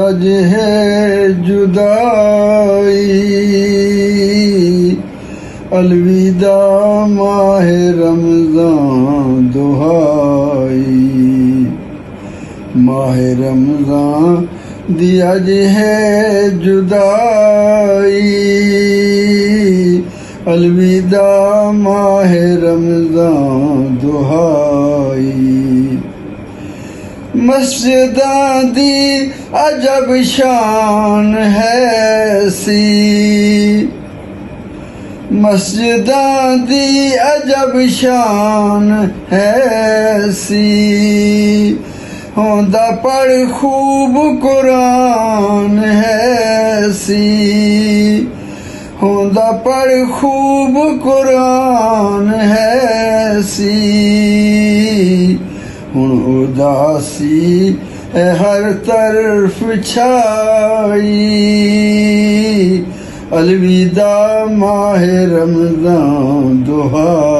अज है जुदाई अलविदा माह रमजान दुहाई माह रमजान दी अज है जुदाई। अलविदा माह रमज़ान दुहाई। मस्जिदां दी अजब शान है सी। मस्जिदां दी अजब शान है सी। होंदा पढ़ खूब कुरान है सी। होंदा पढ़ खूब कुरान है सी। हुन उदासी हर तरफ़ छाई। अलविदा माह रमज़ान दुहा।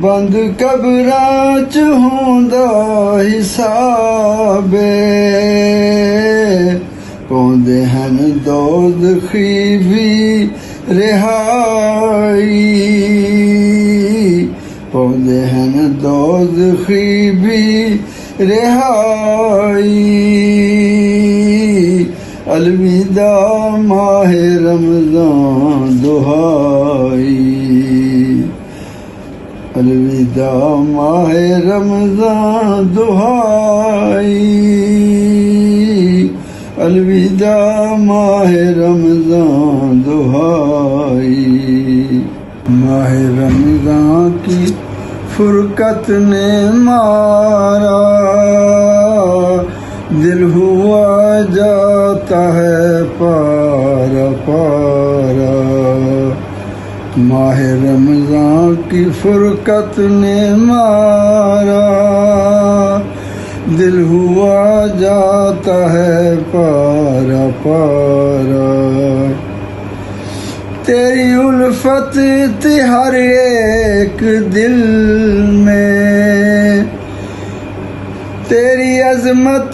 बंदबरांच हूंदा हिसाबे पुरु ख़ीबी रिहा पु भी रिहाई अलविदा माहिर रमज़ान दुहा अलविदा माह रमज़ान दुहाई। अलविदा माह रमज़ान दुहाई। माह रमज़ान की फुरकत ने मारा। दिल हुआ जाता है पारा पारा। माह रमज़ान की फुरकत ने मारा। दिल हुआ जाता है पारा पारा। तेरी उल्फत थी हर एक दिल में। तेरी अजमत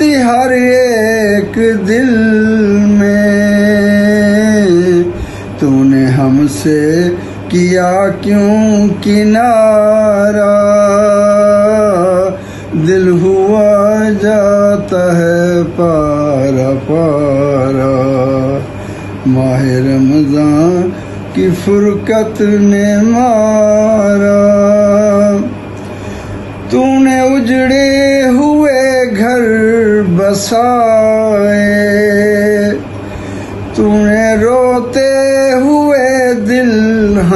थी हर एक दिल में। हमसे किया क्यों किनारा? दिल हुआ जाता है पारा पारा। माह रमज़ान की फुरकत ने मारा। तूने उजड़े हुए घर बसाए।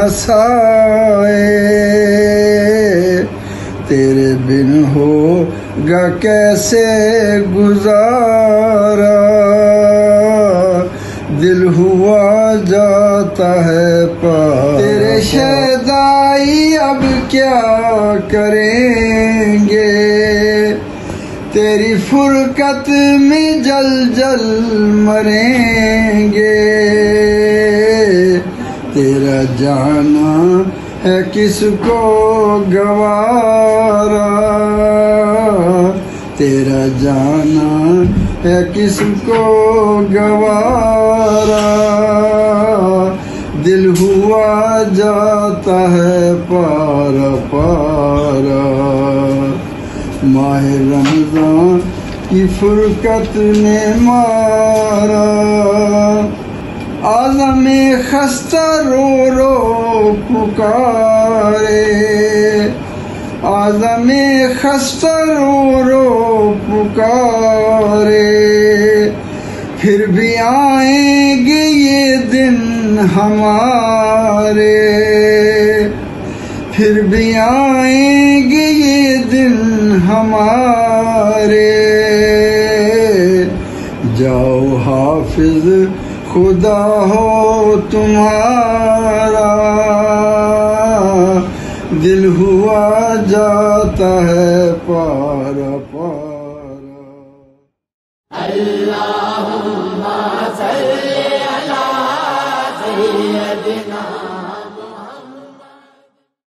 हंसाए तेरे बिन होगा कैसे गुजारा? दिल हुआ जाता है पा तेरे शहदाई अब क्या करेंगे? तेरी फुरकत में जल जल मरेंगे। जाना है किसको गवारा? तेरा जाना है किसको गवारा? दिल हुआ जाता है पार पारा। माह रमज़ान की फुरकत ने मारा। आलम खस्ता रो रो पुकारे। आलम खस्ता रो रो पुकारे। फिर भी आएँगे ये दिन हमारे। फिर भी आएँगे ये दिन हमारे। जाओ हाफिज खुदा हो तुम्हारा। दिल हुआ जाता है पारा पारा